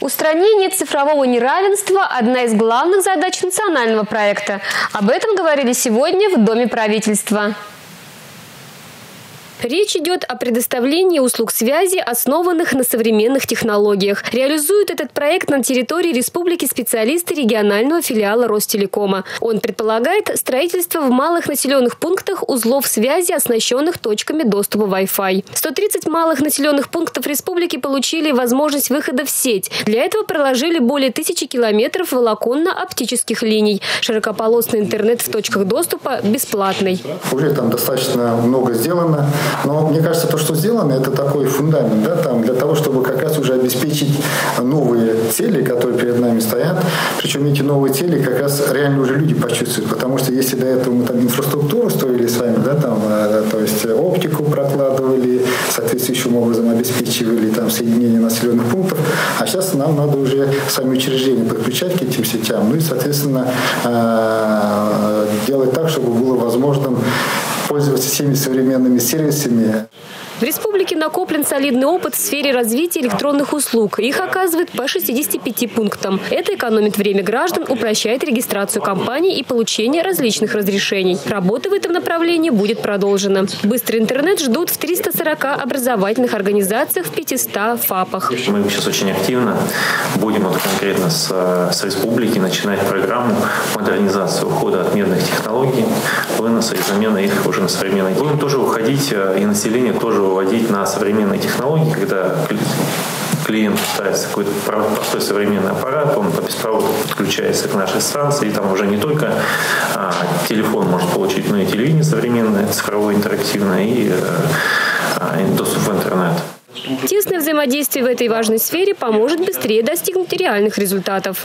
Устранение цифрового неравенства – одна из главных задач национального проекта. Об этом говорили сегодня в Доме правительства. Речь идет о предоставлении услуг связи, основанных на современных технологиях. Реализует этот проект на территории республики специалисты регионального филиала Ростелекома. Он предполагает строительство в малых населенных пунктах узлов связи, оснащенных точками доступа Wi-Fi. 130 малых населенных пунктов республики получили возможность выхода в сеть. Для этого проложили более тысячи километров волоконно-оптических линий. Широкополосный интернет в точках доступа бесплатный. Уже там достаточно много сделано. Но мне кажется, то, что сделано, это такой фундамент да, там, для того, чтобы как раз уже обеспечить новые цели, которые перед нами стоят. Причем эти новые цели как раз реально уже люди почувствуют. Потому что если до этого мы там инфраструктуру строили с вами, да, там, э, то есть оптику прокладывали, соответствующим образом обеспечивали там соединение населенных пунктов, а сейчас нам надо уже сами учреждения подключать к этим сетям, ну и, соответственно, пользоваться всеми современными сервисами. В республике накоплен солидный опыт в сфере развития электронных услуг. Их оказывают по 65 пунктам. Это экономит время граждан, упрощает регистрацию компаний и получение различных разрешений. Работа в этом направлении будет продолжена. Быстрый интернет ждут в 340 образовательных организациях в 500 ФАПах. Мы сейчас очень активно будем вот конкретно с, с республики начинать программу модернизации ухода от медных технологий, выноса и замены их уже на современные. Будем тоже уходить, э, и население тоже выводить на современные технологии, когда клиент ставится какой-то простой современный аппарат, он по беспроводу подключается к нашей станции, и там уже не только а, телефон может получить, но и телевидение современное, цифровое, интерактивное, и а, доступ в интернет. Тесное взаимодействие в этой важной сфере поможет быстрее достигнуть реальных результатов.